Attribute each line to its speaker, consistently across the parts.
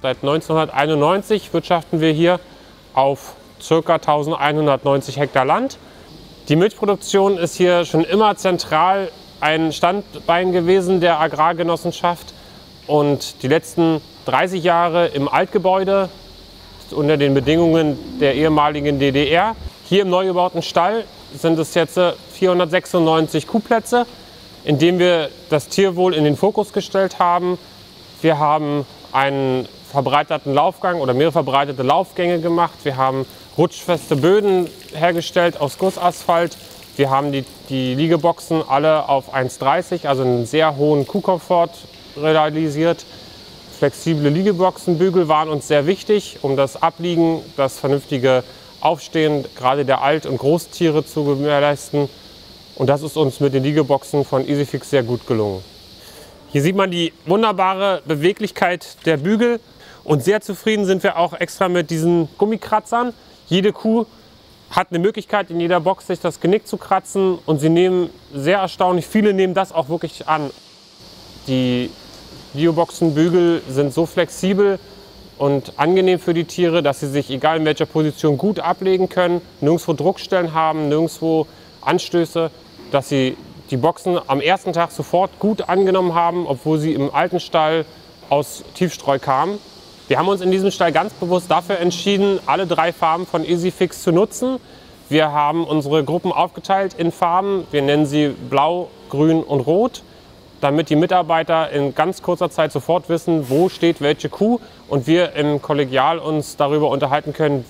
Speaker 1: Seit 1991 wirtschaften wir hier auf ca. 1190 Hektar Land. Die Milchproduktion ist hier schon immer zentral ein Standbein gewesen der Agrargenossenschaft und die letzten 30 Jahre im Altgebäude unter den Bedingungen der ehemaligen DDR. Hier im neu gebauten Stall sind es jetzt 496 Kuhplätze, in denen wir das Tierwohl in den Fokus gestellt haben. Wir haben einen verbreiterten Laufgang oder mehrere verbreitete Laufgänge gemacht. Wir haben rutschfeste Böden hergestellt aus Gussasphalt. Wir haben die, die Liegeboxen alle auf 1,30, also einen sehr hohen Kuhkomfort realisiert. Flexible Liegeboxenbügel waren uns sehr wichtig, um das Abliegen, das vernünftige Aufstehen gerade der Alt- und Großtiere zu gewährleisten. Und das ist uns mit den Liegeboxen von EasyFix sehr gut gelungen. Hier sieht man die wunderbare Beweglichkeit der Bügel. Und sehr zufrieden sind wir auch extra mit diesen Gummikratzern. Jede Kuh hat eine Möglichkeit, in jeder Box sich das Genick zu kratzen. Und sie nehmen sehr erstaunlich, viele nehmen das auch wirklich an. Die Bioboxenbügel sind so flexibel und angenehm für die Tiere, dass sie sich egal in welcher Position gut ablegen können, nirgendwo Druckstellen haben, nirgendwo Anstöße, dass sie die Boxen am ersten Tag sofort gut angenommen haben, obwohl sie im alten Stall aus Tiefstreu kamen. Wir haben uns in diesem Stall ganz bewusst dafür entschieden, alle drei Farben von EasyFix zu nutzen. Wir haben unsere Gruppen aufgeteilt in Farben. Wir nennen sie Blau, Grün und Rot damit die Mitarbeiter in ganz kurzer Zeit sofort wissen, wo steht welche Kuh und wir im Kollegial uns darüber unterhalten können.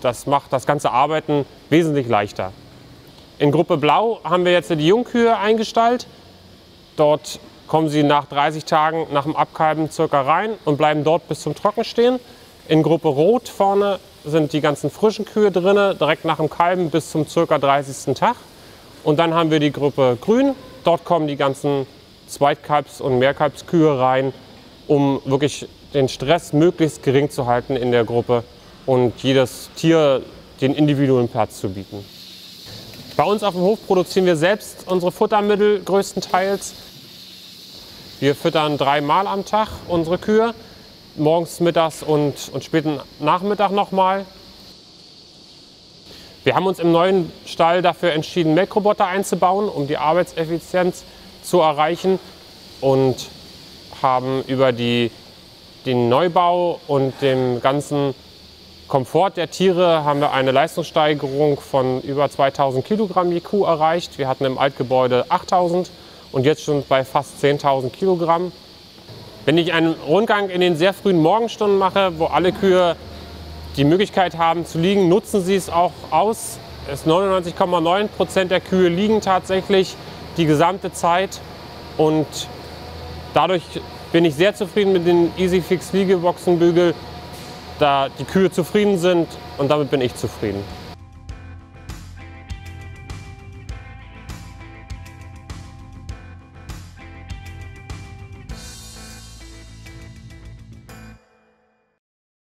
Speaker 1: Das macht das ganze Arbeiten wesentlich leichter. In Gruppe Blau haben wir jetzt die Jungkühe eingestallt. Dort kommen sie nach 30 Tagen nach dem Abkalben circa rein und bleiben dort bis zum Trockenstehen. In Gruppe Rot vorne sind die ganzen frischen Kühe drin, direkt nach dem Kalben bis zum circa 30. Tag. Und dann haben wir die Gruppe Grün. Dort kommen die ganzen Zweitkalbs- und Mehrkalbskühe rein, um wirklich den Stress möglichst gering zu halten in der Gruppe und jedes Tier den individuellen Platz zu bieten. Bei uns auf dem Hof produzieren wir selbst unsere Futtermittel größtenteils. Wir füttern dreimal am Tag unsere Kühe, morgens, mittags und, und späten Nachmittag nochmal. Wir haben uns im neuen Stall dafür entschieden, Melkroboter einzubauen, um die Arbeitseffizienz zu erreichen und haben über die, den Neubau und den ganzen Komfort der Tiere haben wir eine Leistungssteigerung von über 2000 Kilogramm je Kuh erreicht. Wir hatten im Altgebäude 8000 und jetzt schon bei fast 10.000 Kilogramm. Wenn ich einen Rundgang in den sehr frühen Morgenstunden mache, wo alle Kühe die Möglichkeit haben zu liegen, nutzen sie es auch aus. 99,9 Prozent der Kühe liegen tatsächlich die gesamte Zeit. Und dadurch bin ich sehr zufrieden mit den EasyFix Liegeboxenbügel, da die Kühe zufrieden sind und damit bin ich zufrieden.